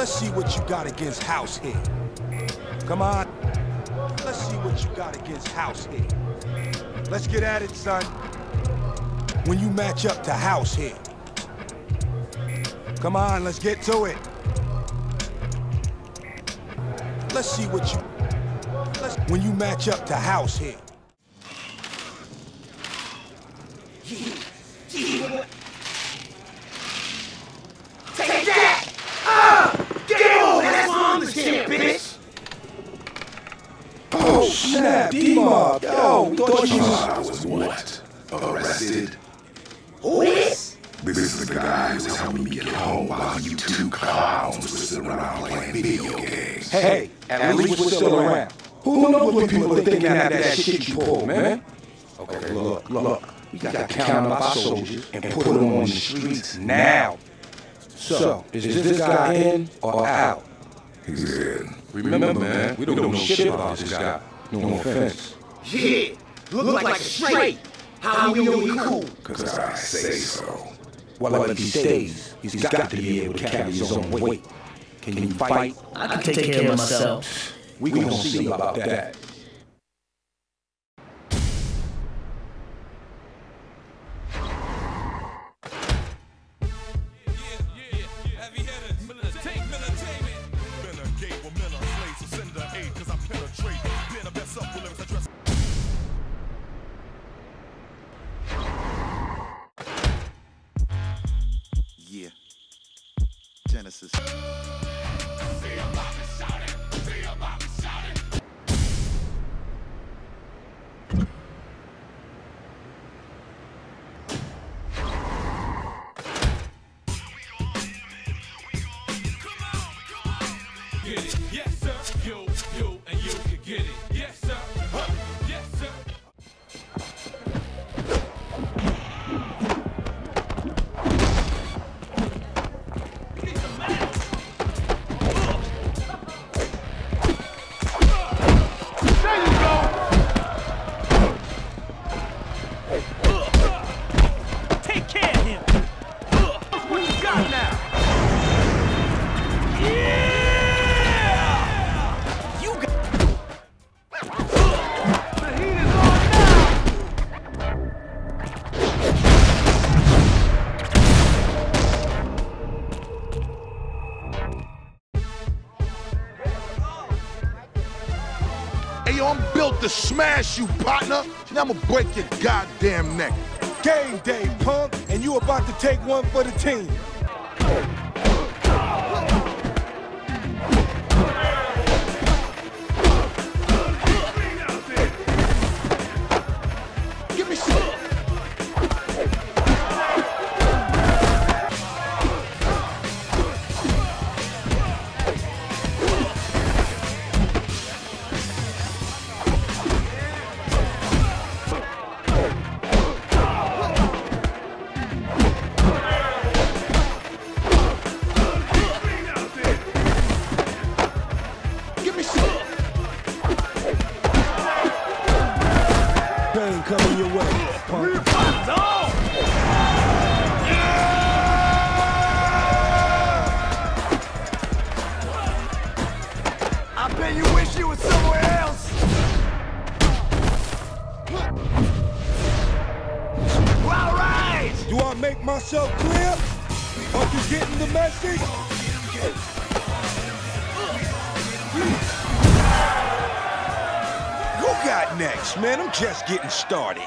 Let's see what you got against House here. Come on. Let's see what you got against House here. Let's get at it, son. When you match up to House here. Come on, let's get to it. Let's see what you... Let's, when you match up to House here. Snap, D-Mob. Yo, thought you was... I was what? Arrested? Who is? This is the guy who's helping me get home while you two clowns were sitting around playing video games. Hey, at least we're still around. Who knows what people are thinking after that shit you pulled, man? Okay, look, look. We gotta count up our soldiers and put them on the streets now. So, is this guy in or out? He's in. Remember, man, we don't know shit about this guy. No offense. Yeah, look like a straight. How we know he cool? Because I say so. Well, if he stays, he's got to be able to carry his own weight. Can you fight? I can take care of myself. We gonna see about that. Genesis. Yes sir. You, you, and you can get it, yo, I'm built to smash you, partner. Now I'ma break your goddamn neck. Game day, punk, and you about to take one for the team. Pain coming your way, punk. I bet you wish you were somewhere else. All right. Do I make myself clear? Are you getting the message? Got next, man? I'm just getting started.